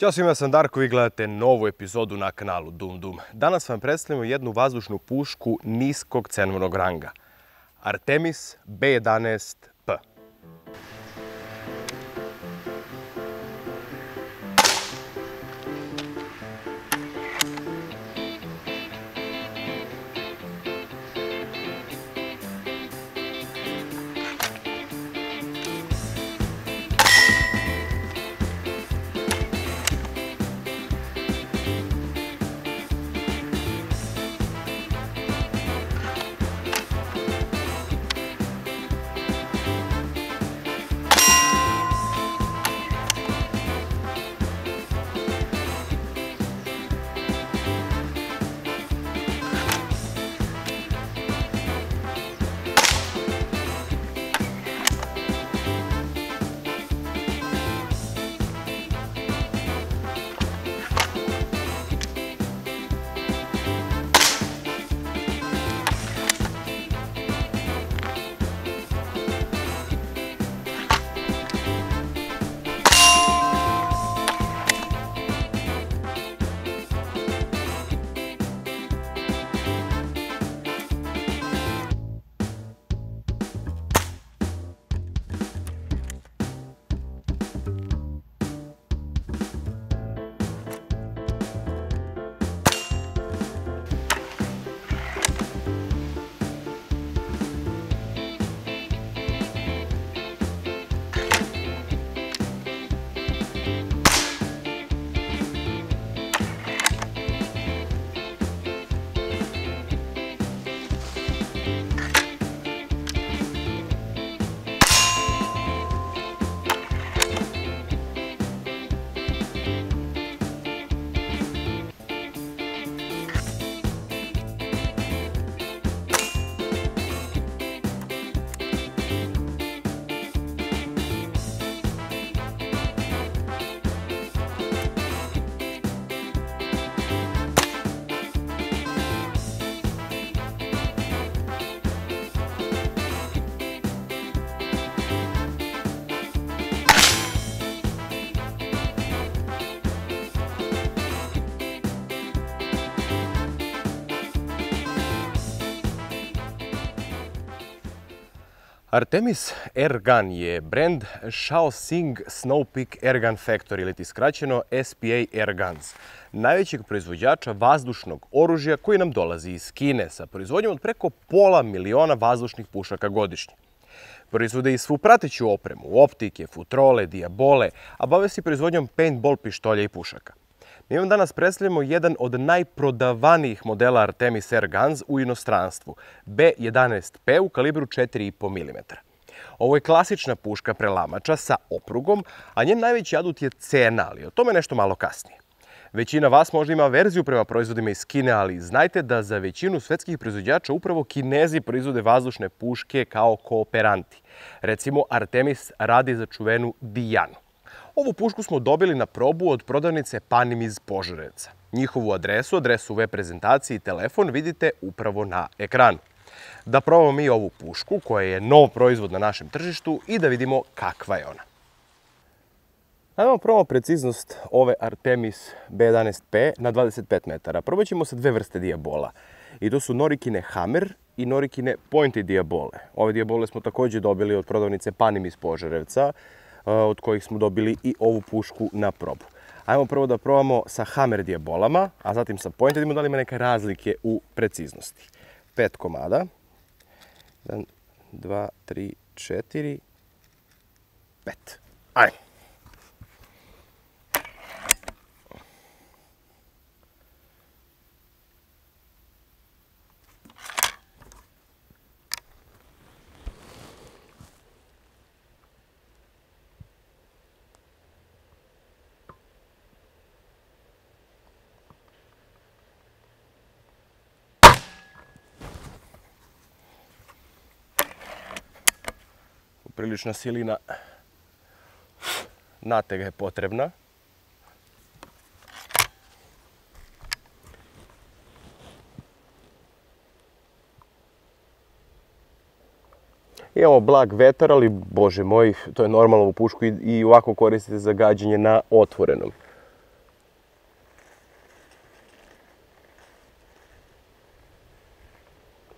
Ćao svima, sam Darko, vi gledate novu epizodu na kanalu Dum Dum. Danas vam predstavljamo jednu vazdušnu pušku niskog cenovnog ranga. Artemis B11P. Artemis Airgun je brand Shaoxing Snow Peak Airgun Factory ili ti skraćeno SPA Airguns, najvećeg proizvođača vazdušnog oružja koji nam dolazi iz Kine sa proizvodnjom od preko pola miliona vazdušnih pušaka godišnje. Proizvode i svu prateću opremu, optike, futrole, diabole, a bave se proizvodnjom paintball pištolja i pušaka. Mi vam danas predstavljamo jedan od najprodavanijih modela Artemis Air Guns u inostranstvu, B11P u kalibru 4,5 mm. Ovo je klasična puška prelamača sa oprugom, a njen najveći adut je cena, ali o tome nešto malo kasnije. Većina vas možda ima verziju prema proizvodima iz Kine, ali znajte da za većinu svetskih proizvođača upravo Kinezi proizvode vazdušne puške kao kooperanti. Recimo, Artemis radi za čuvenu Dijanu. Ovu pušku smo dobili na probu od prodavnice Panim iz Požarevca. Njihovu adresu, adresu web prezentacije i telefon vidite upravo na ekranu. Da probamo mi ovu pušku, koja je nov proizvod na našem tržištu i da vidimo kakva je ona. Ajmo probamo preciznost ove Artemis B11P na 25 metara. Probat ćemo sa dve vrste dijabola. I to su Norikine Hammer i Norikine Pointy diabole. Ove diabole smo također dobili od prodavnice Panim iz Požarevca od kojih smo dobili i ovu pušku na probu. Ajmo prvo da probamo sa Hammer diabolama, a zatim sa Point, da da li ima neke razlike u preciznosti. Pet komada. 1, 2, 3, 4, 5. Ajmo. prilična silina natega je potrebna. Imamo blag vetar, ali bože moj, to je normalno u pušku i ovako koristite za gađenje na otvorenom.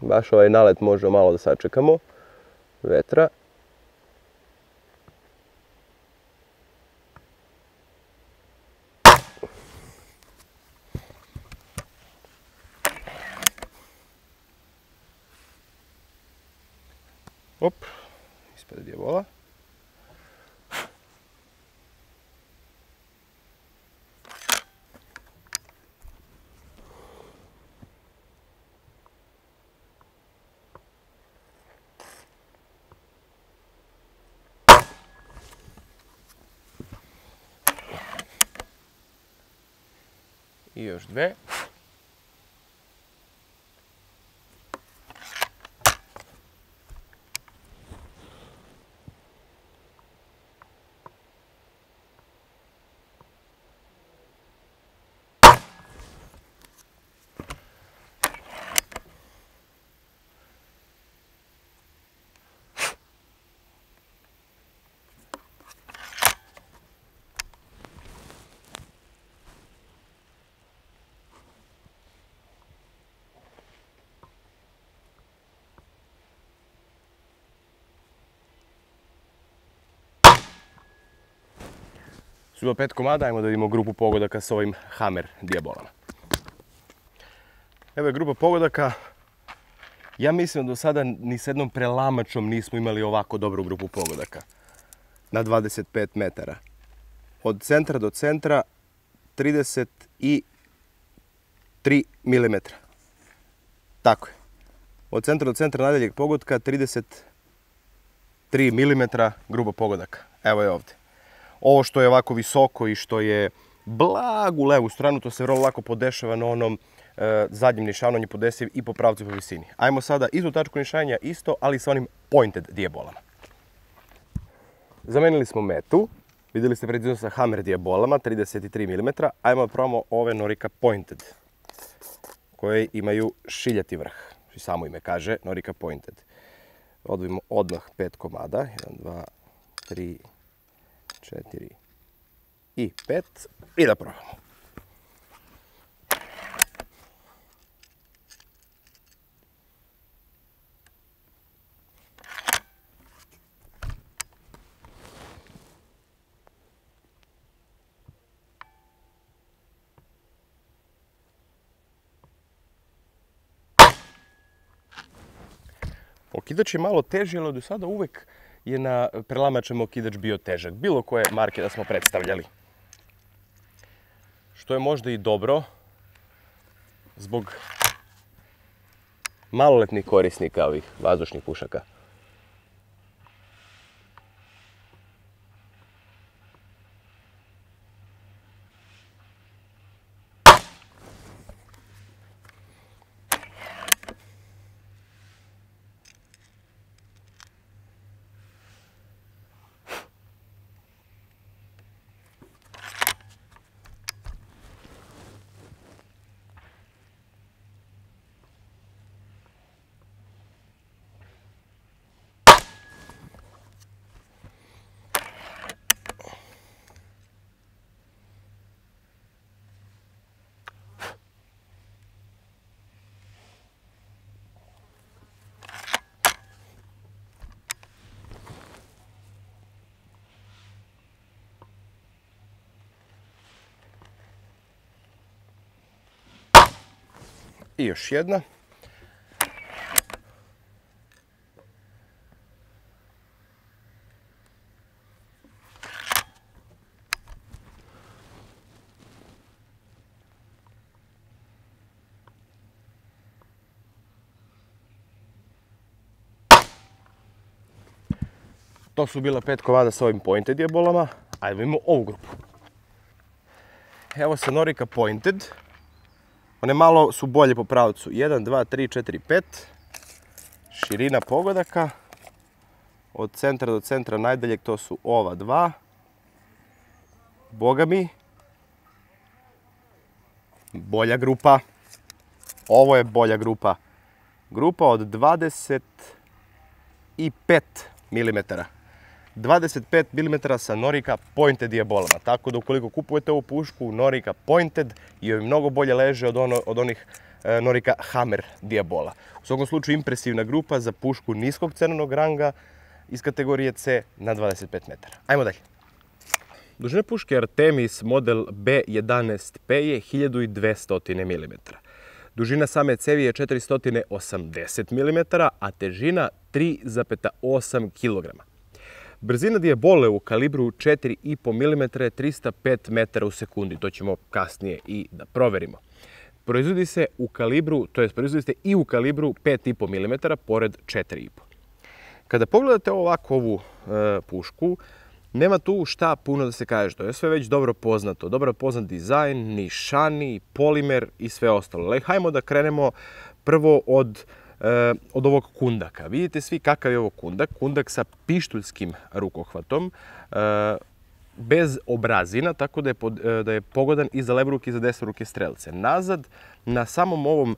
Baš ovaj nalet možemo malo da sačekamo vetra. Op, ispred je vola. I još dve. Bilo pet komada, ajmo da vidimo grupu pogodaka sa ovim Hammer dijabolama. Evo je grupa pogodaka. Ja mislim da do sada ni s jednom prelamačom nismo imali ovako dobru grupu pogodaka. Na 25 metara. Od centra do centra 33 mm. Tako je. Od centra do centra najdaljeg pogodka 33 mm grubo pogodaka. Evo je ovdje. Ovo što je ovako visoko i što je blagu levu stranu, to se vrlo lako podešava na onom e, zadnjem nišanu, on je podesiv i po pravcu po visini. Ajmo sada istu tačku nišanja isto, ali sa onim pointed dijabolama. Zamenili smo metu, vidjeli ste precizno sa hammer dijabolama, 33 mm. Ajmo probamo ove Norika pointed, koje imaju šiljati vrh. Što samo ime kaže, Norika pointed. Odvojimo odmah pet komada, 1, 2, 3, 4 i 5 i da probamo. Okidač je malo teži, ali do sada uvek je na prelamačem okidač bio težak. Bilo koje marke da smo predstavljali. Što je možda i dobro zbog maloletnih korisnika ovih vazdušnih pušaka. I još jedna. To su bila pet komada sa ovim pointed jebolama. Ajde vidimo ovu grupu. Evo se Norika pointed. One malo su bolje po pravcu. 1, 2, 3, 4, 5. Širina pogodaka. Od centra do centra najdaljeg to su ova dva. Boga mi. Bolja grupa. Ovo je bolja grupa. Grupa od 25 mm. 25 mm sa Norika Pointed dijabolama. Tako da ukoliko kupujete ovu pušku Norika Pointed joj mnogo bolje leže od, ono, od onih e, Norika Hammer Diabola. U svakom slučaju impresivna grupa za pušku niskog cenovnog ranga iz kategorije C na 25 metara. Ajmo dalje. Dužina puške Artemis model B11P je 1200 mm. Dužina same cevi je 480 mm, a težina 3,8 kg. Brzina dijabole u kalibru 4,5 mm je 305 metara u sekundi. To ćemo kasnije i da proverimo. Proizvodi se u kalibru, to je proizvodi se i u kalibru 5,5 mm pored 4,5. Kada pogledate ovako ovu e, pušku, nema tu šta puno da se kaže. To je sve već dobro poznato. Dobro poznat dizajn, nišani, polimer i sve ostalo. Hajmo da krenemo prvo od od ovog kundaka. Vidite svi kakav je ovo kundak. Kundak sa pištuljskim rukohvatom, e, bez obrazina, tako da je, e, da je pogodan i za levu i za desnu ruke strelce. Nazad, na samom ovom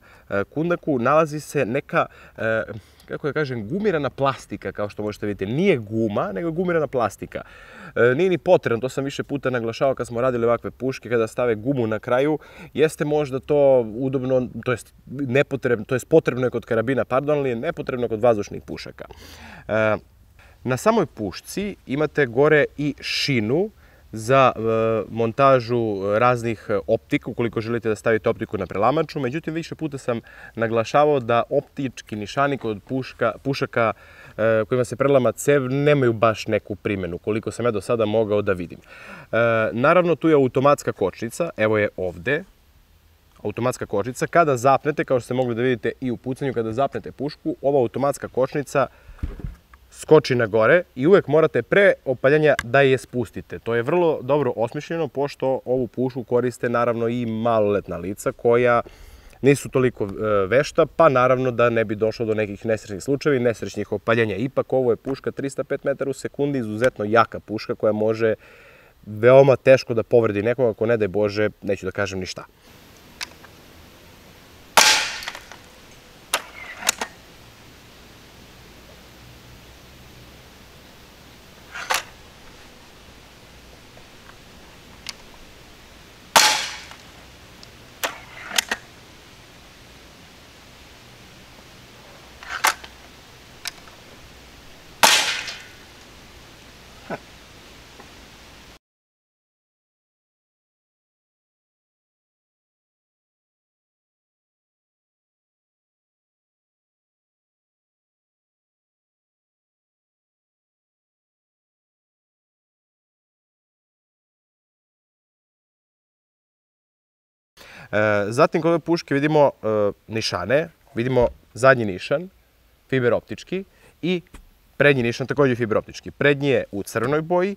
kundaku, nalazi se neka kako ja kažem, gumirana plastika, kao što možete vidjeti. Nije guma, nego gumirana plastika. E, nije ni potrebno, to sam više puta naglašavao kad smo radili ovakve puške, kada stave gumu na kraju, jeste možda to udobno, to jest nepotrebno, to jest potrebno je kod karabina, pardon, ali je nepotrebno kod vazdušnih pušaka. E, na samoj pušci imate gore i šinu, za e, montažu raznih optika, ukoliko želite da stavite optiku na prelamaču. Međutim, više puta sam naglašavao da optički nišani kod puška, pušaka e, kojima se prelama cev nemaju baš neku primjenu, koliko sam ja do sada mogao da vidim. E, naravno, tu je automatska kočnica, evo je ovde, automatska kočnica. Kada zapnete, kao što ste mogli da vidite i u pucanju, kada zapnete pušku, ova automatska kočnica skoči na gore i uvek morate pre opaljanja da je spustite. To je vrlo dobro osmišljeno, pošto ovu pušku koriste naravno i maloletna lica koja nisu toliko e, vešta, pa naravno da ne bi došlo do nekih nesrećnih slučajeva i nesrećnih opaljanja. Ipak ovo je puška 305 metara u sekundi, izuzetno jaka puška koja može veoma teško da povredi nekoga, ako ne daj Bože, neću da kažem ni zatim kod ove puške vidimo e, nišane, vidimo zadnji nišan, fiberoptički i prednji nišan takođe fiberoptički. Prednji je u crvenoj boji,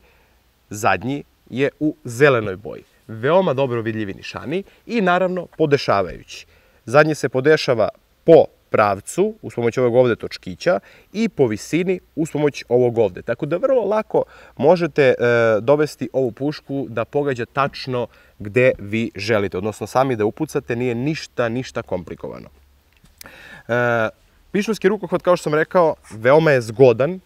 zadnji je u zelenoj boji. Veoma dobro vidljivi nišani i naravno podešavajući. Zadnji se podešava po pravcu, uz pomoć ovog ovde točkića, i po visini uz pomoć ovog ovde. Tako da vrlo lako možete e, dovesti ovu pušku da pogađa tačno gde vi želite, odnosno sami da upucate, nije ništa, ništa komplikovano. E, pišnovski rukohvat, kao što sam rekao, veoma je zgodan,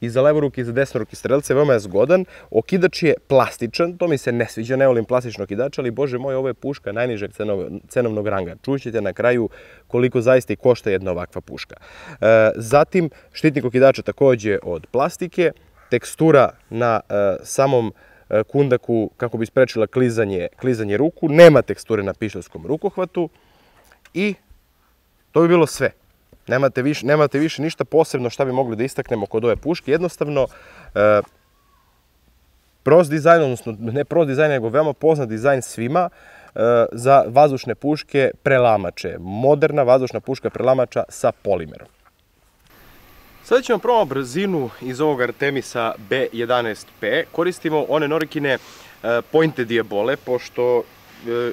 i za levoruki i za desnoruki strelce, veoma je zgodan. Okidač je plastičan, to mi se ne sviđa, ne volim plastično okidač, ali bože moj, ovo je puška najnižeg cenovnog ranga. Čućete na kraju koliko zaista i košta jedna ovakva puška. E, zatim, štitnik okidača takođe od plastike, tekstura na e, samom kundaku kako bi sprečila klizanje, klizanje ruku, nema teksture na pištovskom rukohvatu i to bi bilo sve. Nemate više, nemate više ništa posebno šta bi mogli da istaknemo kod ove puške. Jednostavno, e, prost dizajn, odnosno ne prost dizajn, nego veoma poznat dizajn svima, e, za vazdušne puške prelamače. Moderna vazdušna puška prelamača sa polimerom. Sada ćemo probamo brzinu iz ovog Artemisa B11P. Koristimo one Norikine e, pointe diabole, pošto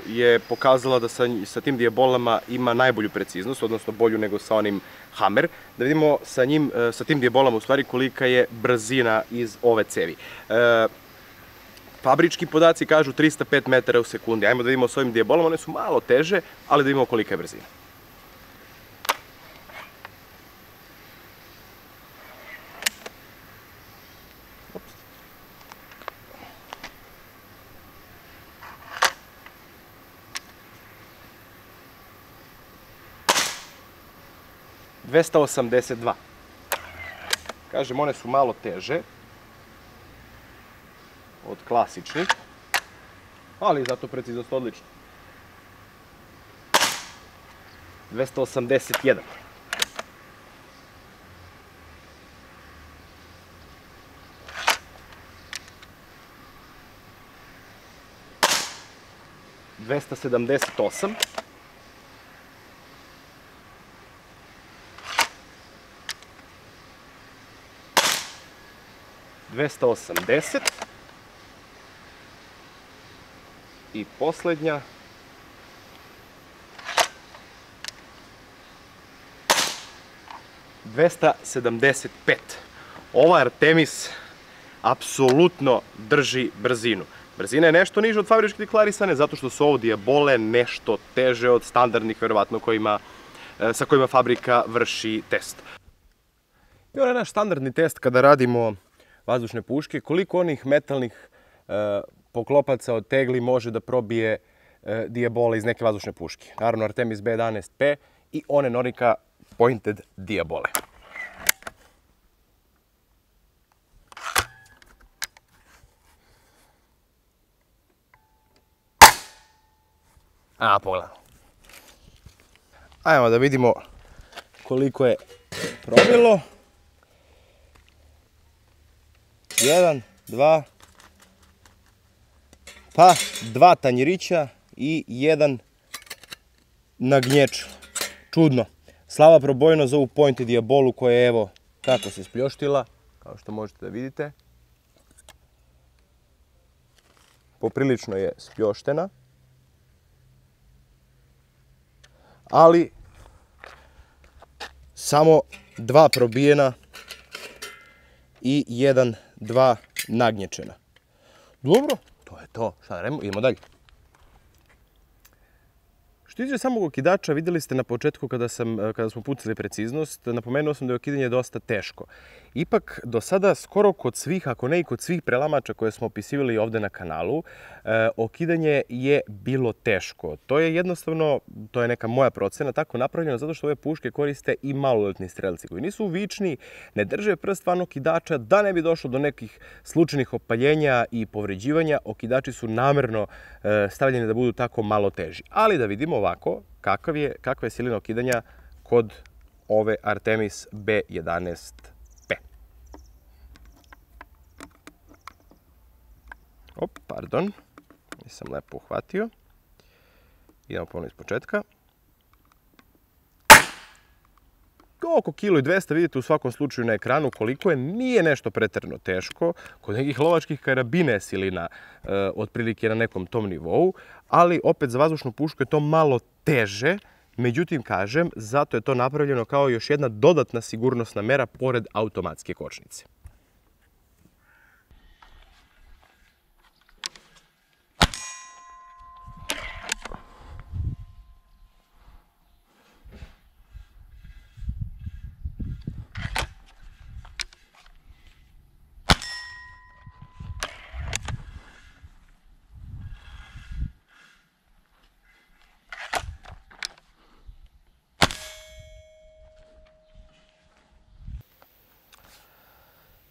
je pokazala da sa, sa tim dijabolama ima najbolju preciznost, odnosno bolju nego sa onim Hammer, da vidimo sa njim, e, sa tim dijabolama u stvari kolika je brzina iz ove cevi. E, fabrički podaci kažu 305 metara u sekundi. Ajmo da vidimo s ovim dijabolama, one su malo teže, ali da vidimo kolika je brzina. 282. Kažem, one su malo teže od klasičnih, ali zato preciznost odlična. 281. Dvesta sedamdeset osam. Dvesta osamdeset. I posljednja 275. Ova Artemis apsolutno drži brzinu. Brzina je nešto niža od fabričke deklarisane zato što su ovo dijabole nešto teže od standardnih, verovatno, kojima, e, sa kojima fabrika vrši test. I onaj naš standardni test kada radimo vazdušne puške, koliko onih metalnih e, poklopaca od tegli može da probije e, dijabole iz neke vazdušne puške. Naravno Artemis B11P i one Norika Pointed Diabole. A, pogledamo. Ajmo da vidimo koliko je probilo. Jedan, dva, pa dva tanjirića i jedan nagnječ. Čudno. Slava probojno za ovu Pointy Diabolu koja je evo kako se spljoštila, kao što možete da vidite. Poprilično je spljoštena. Ali samo dva probijena i jedan, dva nagnječena. Dobro, to je to. Šta da idemo dalje. Što tiče samog okidača, vidjeli ste na početku kada, sam, e, kada smo pucali preciznost, napomenuo sam da je okidanje dosta teško. Ipak, do sada skoro kod svih, ako ne i kod svih prelamača koje smo opisivali ovde na kanalu, e, okidanje je bilo teško. To je jednostavno, to je neka moja procena, tako napravljeno zato što ove puške koriste i maloletni strelci koji nisu vični, ne drže prst van okidača, da ne bi došlo do nekih slučajnih opaljenja i povređivanja. Okidači su namerno e, stavljeni da budu tako malo teži. Ali da vidimo ovako kakav je, kakva je silina okidanja kod ove Artemis B11P. Op, pardon, nisam lepo uhvatio. Idemo ponovno iz početka. oko kilo i 200 vidite u svakom slučaju na ekranu koliko je, nije nešto preterno teško, kod nekih lovačkih karabina je silina e, otprilike na nekom tom nivou, ali opet za vazdušnu pušku je to malo teže, međutim kažem, zato je to napravljeno kao još jedna dodatna sigurnosna mera pored automatske kočnice.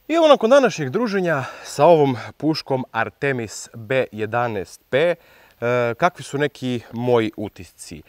I evo nakon današnjeg druženja sa ovom puškom Artemis B11P, e, kakvi su neki moji utisci?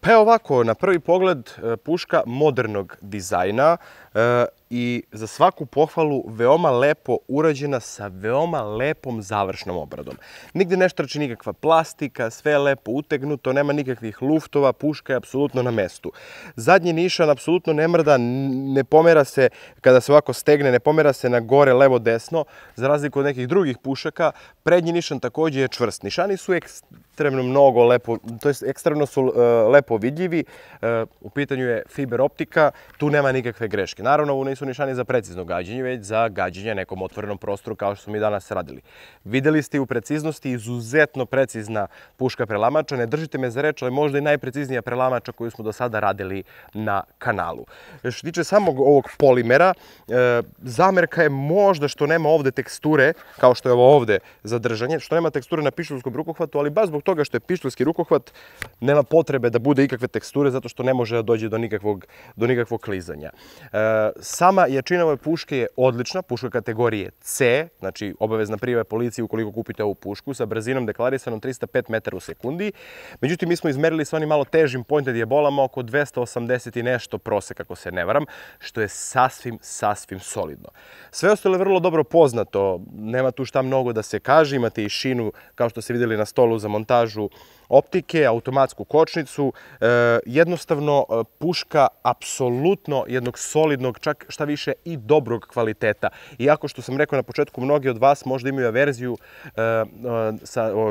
Pa evo ovako, na prvi pogled e, puška modernog dizajna, e, i za svaku pohvalu veoma lepo urađena sa veoma lepom završnom obradom. Nigde ne štrači nikakva plastika, sve je lepo utegnuto, nema nikakvih luftova, puška je apsolutno na mestu. Zadnji nišan apsolutno ne mrda, ne pomera se, kada se ovako stegne, ne pomera se na gore, levo, desno, za razliku od nekih drugih pušaka. Prednji nišan takođe je čvrst. Nišani su ekstremno mnogo lepo, to je ekstremno su uh, lepo vidljivi. Uh, u pitanju je fiber optika, tu nema nikakve greške. Naravno, nisu nišani za precizno gađanje, već za gađanje nekom otvorenom prostoru kao što smo mi danas radili. Videli ste u preciznosti izuzetno precizna puška prelamača. Ne držite me za reč, ali možda i najpreciznija prelamača koju smo do sada radili na kanalu. Što tiče samog ovog polimera, e, zamerka je možda što nema ovde teksture, kao što je ovo ovde za držanje, što nema teksture na pištolskom rukohvatu, ali baš zbog toga što je pištolski rukohvat, nema potrebe da bude ikakve teksture, zato što ne može da dođe do nikakvog, do nikakvog klizanja. E, sama jačina ove puške je odlična, puška kategorije C, znači obavezna prijava policiji ukoliko kupite ovu pušku sa brzinom deklarisanom 305 metara u sekundi. Međutim, mi smo izmerili sa onim malo težim pointed jebolama oko 280 i nešto prosek, ako se ne varam, što je sasvim, sasvim solidno. Sve ostalo je vrlo dobro poznato, nema tu šta mnogo da se kaže, imate i šinu, kao što ste videli na stolu za montažu, optike, automatsku kočnicu, e, jednostavno e, puška apsolutno jednog solidnog, čak šta više i dobrog kvaliteta. Iako što sam rekao na početku, mnogi od vas možda imaju averziju e,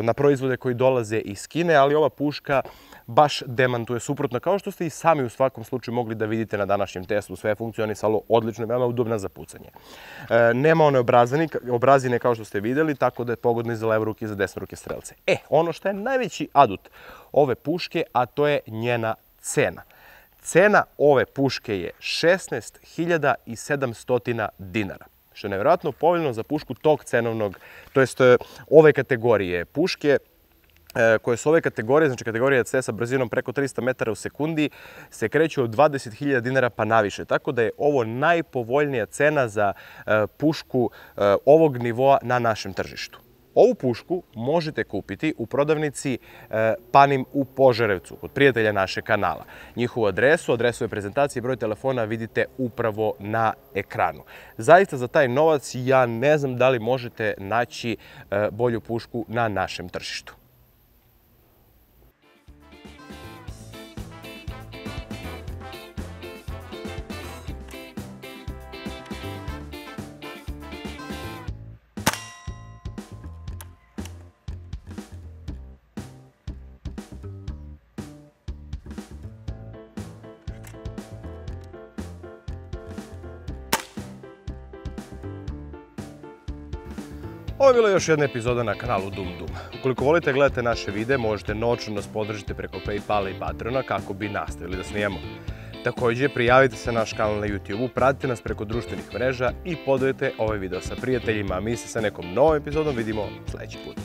na proizvode koji dolaze iz Kine, ali ova puška baš demantuje suprotno, kao što ste i sami u svakom slučaju mogli da vidite na današnjem testu. Sve je funkcionisalo odlično i veoma udobna za pucanje. E, nema one obrazine kao što ste videli, tako da je pogodno i za levo ruke i za desne ruke strelce. E, ono što je najveći adut ove puške, a to je njena cena. Cena ove puške je 16.700 dinara što je nevjerojatno povoljno za pušku tog cenovnog, to jest ove kategorije puške, E, koje su ove kategorije, znači kategorija C sa brzinom preko 300 metara u sekundi, se kreću od 20.000 dinara pa naviše. Tako da je ovo najpovoljnija cena za e, pušku e, ovog nivoa na našem tržištu. Ovu pušku možete kupiti u prodavnici Panim u Požarevcu, kod prijatelja naše kanala. Njihovu adresu, adresu prezentacije i broj telefona vidite upravo na ekranu. Zaista za taj novac ja ne znam da li možete naći bolju pušku na našem tržištu. Ovo je bila još jedna epizoda na kanalu Dum Dum. Ukoliko volite gledate naše videe, možete noćno nas podržiti preko Paypala i Patreona kako bi nastavili da snijemo. Također, prijavite se na naš kanal na YouTube-u, pratite nas preko društvenih mreža i podelite ovaj video sa prijateljima. Mi se sa nekom novom epizodom vidimo sljedeći put.